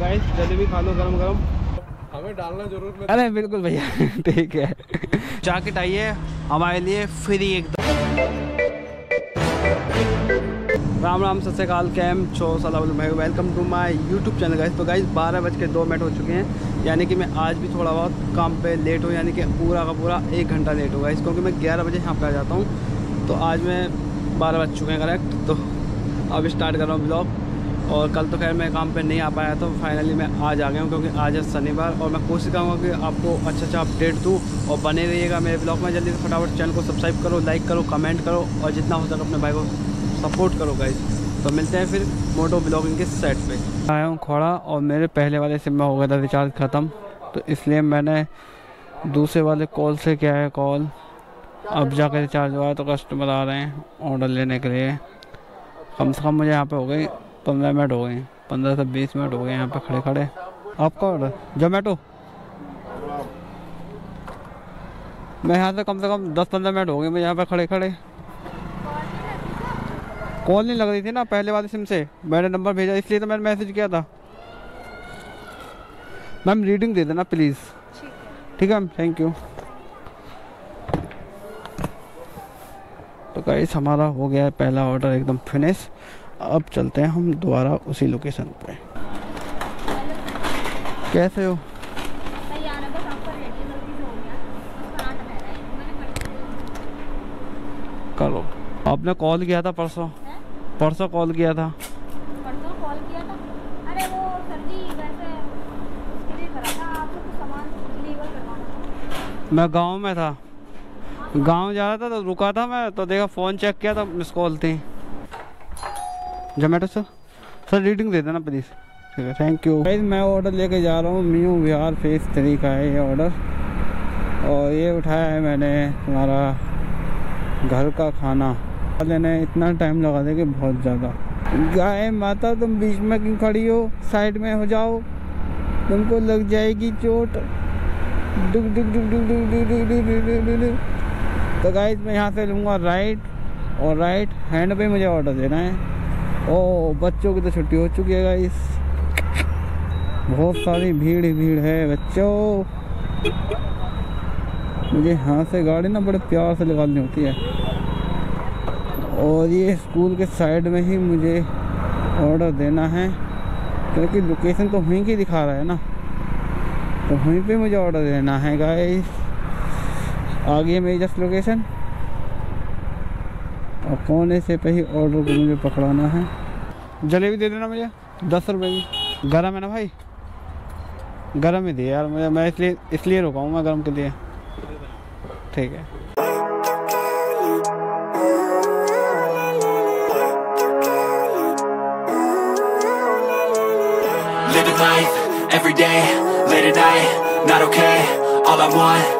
Guys jalebi खा लो गरम गरम। हमें डालना ज़रूर अरे बिल्कुल भैया ठीक है। जाकेट आई है हमारे लिए फ्री एकदम। राम राम सत श्रीकाल कैम छो सलाम भाई welcome to my YouTube channel guys तो गाइस बारह बज के दो मिनट हो चुके हैं। यानी कि मैं आज भी थोड़ा बहुत काम पे लेट हूँ यानी कि पूरा का पूरा एक घंटा लेट होगा इस क्योंकि मैं ग्यारह बजे यहाँ पे आ जाता हूँ। तो आज मैं बारह बज चुके हैं करेक्ट तो अब स्टार्ट कर रहा हूँ ब्लॉग और कल तो खैर मैं काम पे नहीं आ पाया तो फाइनली मैं आज आ गया हूँ क्योंकि आज है शनिवार और मैं कोशिश करूँगा कि आपको अच्छा अच्छा अपडेट दूँ और बने रहिएगा मेरे ब्लॉग में। जल्दी से फटाफट चैनल को सब्सक्राइब करो लाइक करो कमेंट करो और जितना हो सके अपने भाई को सपोर्ट करो गाइज़ तो मिलते हैं फिर मोटो ब्लॉगिंग के सेट पे। आया हूँ खोड़ा और मेरे पहले वाले सिम में हो गया था रिचार्ज ख़त्म। तो इसलिए मैंने दूसरे वाले कॉल से किया है कॉल अब जाकर रिचार्ज हुआ है तो कस्टमर आ रहे हैं ऑर्डर लेने के लिए। कम से कम मुझे यहाँ पे हो गई पंद्रह मिनट हो गए हैं। पंद्रह से बीस मिनट हो गए यहाँ पे खड़े खड़े। आपका ऑर्डर जोमेटो मैं यहाँ से कम से कम दस पंद्रह मिनट हो गए मैं यहाँ पे खड़े खड़े। कॉल नहीं लग रही थी ना पहले वाले सिम से? मैंने नंबर भेजा, इसलिए तो मैंने मैसेज किया था। मैम, रीडिंग दे देना प्लीज़। ठीक है मैम थैंक यू तो गाइस हमारा हो गया है पहला ऑर्डर एकदम फिनिश अब चलते हैं हम दोबारा उसी लोकेशन पे। कैसे हो? करो। आपने कॉल किया था परसों? परसों कॉल किया था? मैं गाँव में था। गाँव जा रहा था तो रुका था मैं तो देखा फ़ोन चेक किया तो मिस कॉल थी। जोमेटो सर सर रीडिंग दे देना प्लीज़ ठीक है थैंक यू मैं ऑर्डर लेके जा रहा हूँ म्यू बिहार फेस थ्री का है ये ऑर्डर और ये उठाया है मैंने तुम्हारा घर का खाना लेने इतना टाइम लगा दे कि बहुत ज़्यादा गाय माता तुम बीच में क्यों खड़ी हो साइड में हो जाओ तुमको लग जाएगी चोट डुक डुक डुक डुक डुक डुक डुक डुक डुक डुक डुक। तो गाइस मैं यहाँ से लूँगा राइट और राइट हैंड पे मुझे ऑर्डर देना है ओ, बच्चों की तो छुट्टी हो चुकी है गाइस बहुत सारी भीड़ ही भीड़ है, बच्चों. मुझे यहाँ से गाड़ी ना बड़े प्यार से निकालनी होती है. और ये स्कूल के साइड में ही मुझे ऑर्डर देना है, क्योंकि लोकेशन तो वहीं की दिखा रहा है ना. तो वहीं पे मुझे ऑर्डर देना है गाइस आ गई है मेरी जस्ट लोकेशन और कोने से पे ही ऑर्डर को मुझे पकड़ाना है. जलेबी दे देना मुझे दस रुपए की। गर्म है ना भाई? गर्म ही दिए यार मुझे मैं इसलिए इसलिए रुका हूँ मैं गरम के लिए। ठीक है। Every day, late at night, not okay All I want,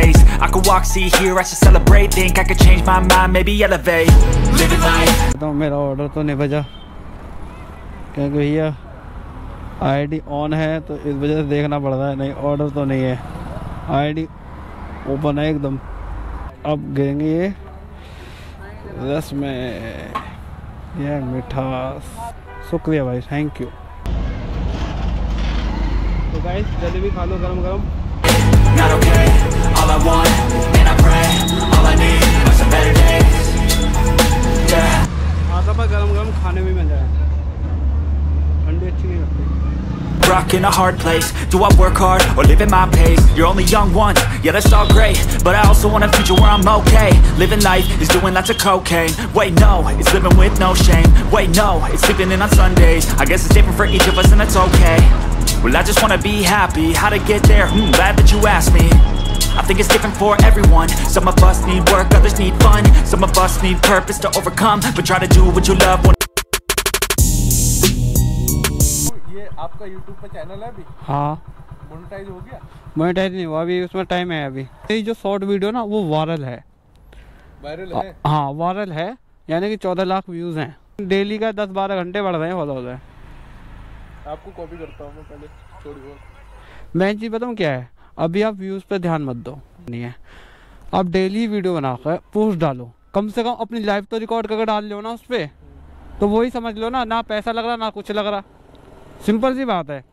I could walk, see, hear, I should celebrate. Think I could change my mind, maybe elevate. Living life. तो मेरा ऑर्डर तो नहीं बजा। क्योंकि भैया आईडी ऑन है तो इस वजह से देखना पड़ है नहीं ऑर्डर तो नहीं है। आईडी ओपन है एकदम। अब गिरेंगे ये रस में ये मिठास। शुक्रिया भाई थैंक यू तो गाइस जलेबी खा लो गरम गरम not okay All I want, and I pray All I need are some better days Yeah आता पर गरम गरम खाने में मिल जाए ठंडी अच्छी नहीं लगती Rock in a hard place Do I work hard or live at my pace? You're only young once, yeah that's all great But I also want a future where I'm okay Living life is doing lots of cocaine Wait no, it's living with no shame Wait no, it's sleeping in on Sundays I guess it's different for each of us and that's okay Well I just wanna be happy, how to get there? Hmm, glad that you asked me I think it's different for everyone Some of us need work, others need fun Some of us need purpose to overcome But try to do what you love when ये आपका YouTube पे channel है अभी हाँ monetise हो गया monetise नहीं हुआ अभी उसमें टाइम है अभी ये जो शॉर्ट वीडियो ना वो वायरल है वायरल है हाँ वायरल है यानी कि चौदह लाख व्यूज़ हैं डेली का दस बारह घंटे बढ़ रहे हैं फॉलोअर्स हैं आपको कॉपी करता हूँ मैं पहले, थोड़ी मैं चीज़ बताऊँ क्या है? अभी आप व्यूज़ पे ध्यान मत दो। नहीं है। आप डेली वीडियो बनाकर पोस्ट डालो। कम से कम अपनी लाइफ तो रिकॉर्ड करके डाल लो ना उस पर तो वही समझ लो ना ना पैसा लग रहा, ना कुछ लग रहा। सिंपल सी बात है।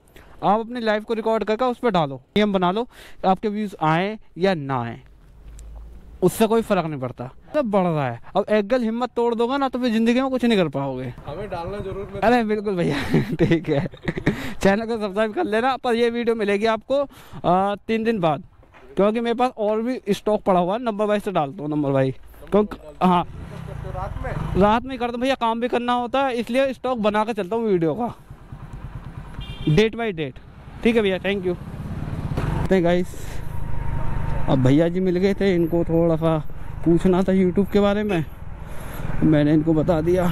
आप अपनी लाइफ को रिकॉर्ड करके उस पर डालो। नियम बना लो, आपके व्यूज़ आए या ना आए। उससे कोई फ़र्क नहीं पड़ता। सब बढ़ रहा है। अब एक गल हिम्मत तोड़ दोगे ना तो फिर ज़िंदगी में कुछ नहीं कर पाओगे। हमें डालना ज़रूर अरे बिल्कुल भैया ठीक है। चैनल को सब्सक्राइब कर लेना पर ये वीडियो मिलेगी आपको आ, तीन दिन बाद। क्योंकि मेरे पास और भी स्टॉक पड़ा हुआ है नंबर वाइज से डालता हूँ नंबर वाइज क्योंकि हाँ। रात में? रात में करता हूँ भैया काम भी करना होता है इसलिए स्टॉक बना कर चलता हूँ वीडियो का। डेट बाई डेट ठीक है भैया थैंक यू गाइस अब भैया जी मिल गए थे इनको थोड़ा सा पूछना था यूट्यूब के बारे में। मैंने इनको बता दिया।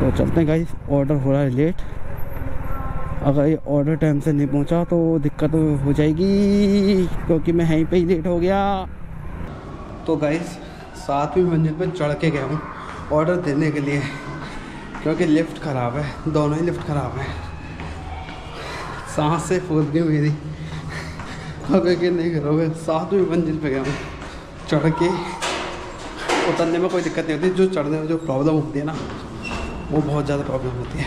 तो चलते हैं गाइस ऑर्डर हो रहा है लेट अगर ये ऑर्डर टाइम से नहीं पहुँचा तो दिक्कत हो जाएगी, क्योंकि मैं यहीं पे ही लेट हो गया। तो गाइस सातवीं मंजिल पर चढ़ के गया हूँ ऑर्डर देने के लिए, क्योंकि लिफ्ट ख़राब है, दोनों ही लिफ्ट ख़राब है। सांस से फूल गई मेरी। अब यकीन नहीं करोगे, सातवीं मंजिल पे गया हूँ। चढ़ के उतरने में कोई दिक्कत नहीं होती। जो चढ़ने में जो प्रॉब्लम होती है ना, वो बहुत ज़्यादा प्रॉब्लम होती है।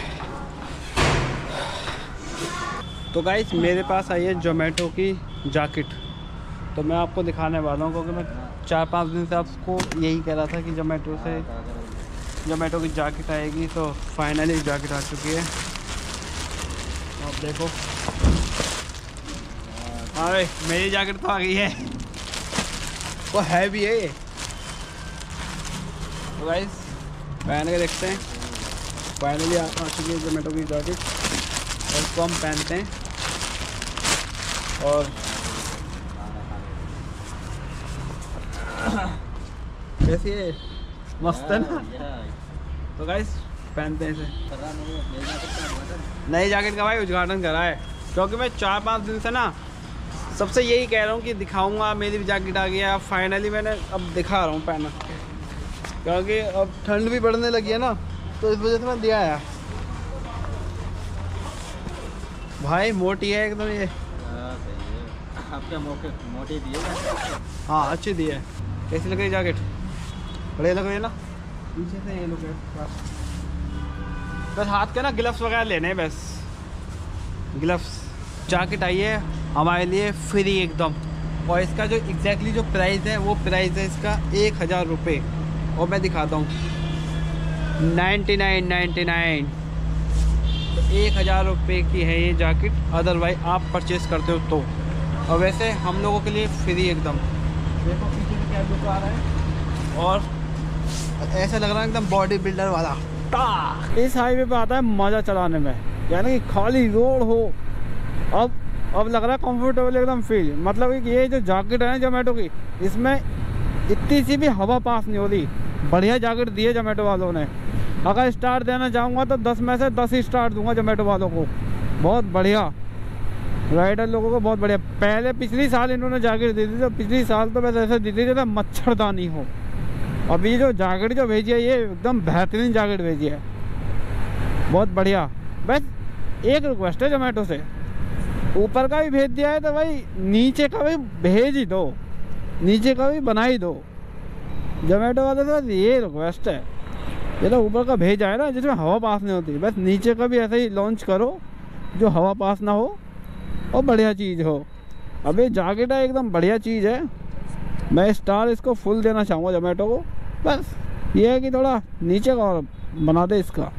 तो गाइस मेरे पास आई है जोमेटो की जैकेट तो मैं आपको दिखाने वाला हूँ, क्योंकि मैं चार पाँच दिन से आपको यही कह रहा था कि जोमेटो से जोमेटो की जैकेट आएगी तो फाइनली जैकेट आ चुकी है। आप देखो। अरे मेरी जैकेट तो आ गई है। वो है भी है ये। तो गाइस पहन के देखते हैं। फाइनली आ चुकी है जोमेटो की जॉकेट और इसको हम पहनते हैं। और कैसी है? मस्त है ना? तो गाइस पहनते हैं इसे। नई जैकेट का भाई उद्घाटन करा है। क्योंकि मैं चार पाँच दिन से ना सबसे यही कह रहा हूँ कि दिखाऊँगा मेरी भी जैकेट आ गई है। फाइनली मैंने अब दिखा रहा हूँ पहना क्योंकि अब ठंड भी बढ़ने लगी है ना तो इस वजह से मैं दिया है भाई मोटी है एकदम ये। आपके मौके मोटे दिए हाँ। अच्छी दी है। कैसी लग रही जैकेट बढ़िया लग रही है ना? पीछे से ये लोग बस बस हाथ के ना ग्लव्स वगैरह लेने हैं बस। ग्लव्स जैकेट आई है हमारे लिए फ्री एकदम। और इसका जो एग्जैक्टली exactly जो प्राइस है वो प्राइस है इसका एक हज़ार रुपये और मैं दिखाता हूँ। Ninety nine ninety nine. तो एक हज़ार रुपये की है ये जैकेट अदरवाइज़ आप परचेज़ करते हो तो। और वैसे हम लोगों के लिए फ्री एकदम। देखो क्या लुक आ रहा है। और ऐसा लग रहा है एकदम बॉडी बिल्डर वाला। इस हाईवे पे आता है मज़ा चलाने में। यानी कि खाली रोड हो। अब अब लग रहा है कंफर्टेबल एकदम फील मतलब कि ये जो जैकेट है जोमेटो की, इसमें इतनी सी भी हवा पास नहीं हो रही। बढ़िया जैकेट दी है जोमेटो वालों ने। अगर स्टार देना चाहूँगा तो दस में से दस ही स्टार दूँगा जोमेटो वालों को। बहुत बढ़िया। राइडर लोगों को बहुत बढ़िया। पहले पिछली साल इन्होंने जैकेट दी थी तो पिछली साल तो बस ऐसे दी थी जैसे मच्छरदानी हो। अभी जो जैकेट जो भेजी है, ये एकदम बेहतरीन जैकेट भेजी है। बहुत बढ़िया। बस एक रिक्वेस्ट है जोमेटो से। ऊपर का भी भेज दिया है तो भाई नीचे का भी भेज ही दो। नीचे का भी बना ही दो। जोमेटो वाले से बस ये रिक्वेस्ट है। ये तो ऊपर का भेजा है ना, जिसमें हवा पास नहीं होती। बस नीचे का भी ऐसे ही लॉन्च करो, जो हवा पास ना हो और बढ़िया चीज़ हो। अब ये जैकेट है, एकदम बढ़िया चीज़ है। मैं स्टार इसको फुल देना चाहूँगा जोमेटो को। बस, ये है कि थोड़ा नीचे का और बना दे इसका।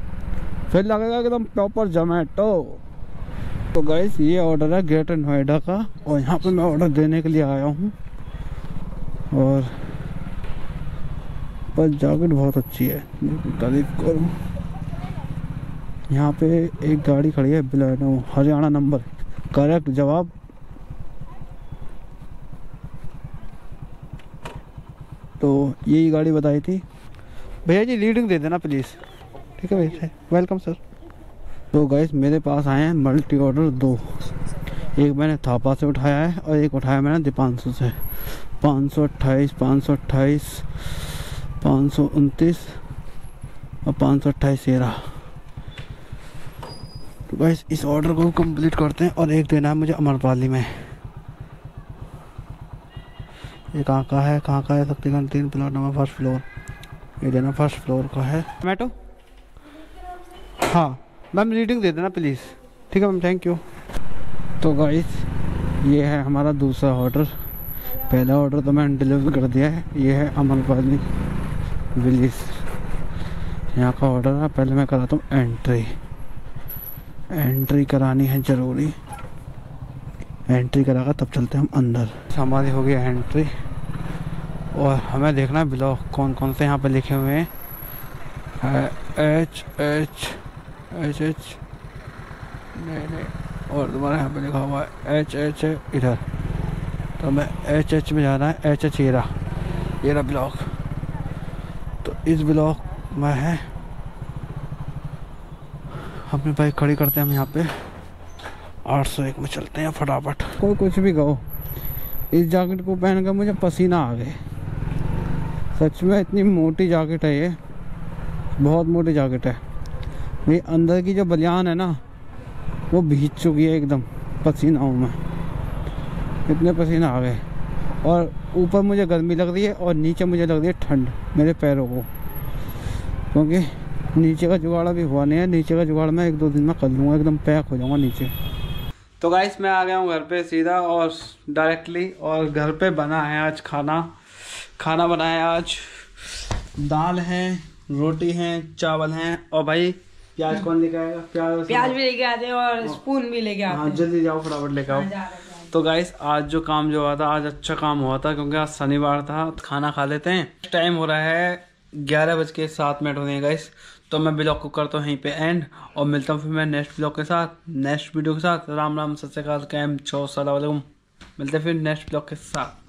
फिर लगेगा एकदम प्रॉपर जोमेटो तो गाइस ये ऑर्डर है ग्रेटर नोएडा का, और यहाँ पे मैं ऑर्डर देने के लिए आया हूँ। और पर जैकेट बहुत अच्छी है। तारीफ़ करूँ। यहाँ पे एक गाड़ी खड़ी है बिलानो हरियाणा नंबर। करेक्ट जवाब। तो यही गाड़ी बताई थी। भैया जी, लीडिंग दे देना प्लीज़ ठीक है भैया वेलकम सर तो गैस मेरे पास आए हैं मल्टी ऑर्डर दो। एक मैंने थापा से उठाया है और एक उठाया मैंने दीपांशु से। पाँच सौ अट्ठाईस, पाँच सौ अट्ठाईस। पाँच सौ उनतीस और पाँच सौ अट्ठाईस तेरह। तो गैस इस ऑर्डर को कंप्लीट करते हैं और एक देना है मुझे अमरपाली में। ये कहाँ का है? कहाँ का है? शक्तिगंज तीन प्लॉट नंबर फ़र्स्ट फ्लोर। ये देना फ़र्स्ट फ्लोर का है। टोमेटो हाँ मैम रीडिंग दे देना प्लीज़ ठीक है मैम थैंक यू तो गाइस ये है हमारा दूसरा ऑर्डर पहला ऑर्डर तो मैंने डिलीवर कर दिया है। ये है अमरपाली। विलीस यहाँ का ऑर्डर है पहले मैं कराता हूँ एंट्री एंट्री करानी है ज़रूरी। एंट्री कराकर तब चलते हैं हम अंदर। हमारी हो गई एंट्री और हमें देखना है ब्लॉक कौन कौन से यहाँ पे लिखे हुए हैं। एच एच एच एच नहीं नहीं। और तुम्हारा यहाँ पे लिखा हुआ है एच एच इधर। तो हमें एच एच में जाना है। एच एच येरा येरा ब्लॉक इस ब्लॉक में है। अपनी बाइक खड़ी करते हैं हम यहाँ पे। आठ सौ एक में चलते हैं फटाफट। कोई कुछ भी कहो। इस जैकेट को पहन कर मुझे पसीना आ गए सच में इतनी मोटी जैकेट है ये। बहुत मोटी जैकेट है। ये अंदर की जो बलियान है ना, वो भीज चुकी है एकदम पसीना हूँ मैं। इतने पसीना आ गए। और ऊपर मुझे गर्मी लग रही है और नीचे मुझे लग रही है ठंड मेरे पैरों को। क्योंकि नीचे का जुगाड़ अभी हुआ नहीं है नीचे का जुगाड़ मैं एक दो दिन में कर लूँगा एकदम पैक हो जाऊँगा नीचे। तो गाइस मैं आ गया हूँ घर पे सीधा और डायरेक्टली और घर पे बना है आज खाना। खाना बनाया आज। दाल है रोटी है चावल है और भाई प्याज कौन लेके आएगा? प्याज प्याज भी लेके आते हैं और स्पून भी लेके आते हाँ। हैं जल्दी जाओ फटाफट लेके आओ। हाँ, हैं, तो गाइस आज जो काम जो हुआ था, आज अच्छा काम हुआ था, क्योंकि आज शनिवार था, खाना खा लेते हैं। टाइम हो रहा है ग्यारह बज के सात मिनट हो गाइस तो मैं ब्लॉग को करता हूँ यहीं पे एंड और मिलता हूँ फिर मैं नेक्स्ट ब्लॉग के साथ नेक्स्ट वीडियो के साथ। राम राम, सत श्रीकाल कैम छो सलाम मिलते हैं फिर नेक्स्ट ब्लॉग के साथ।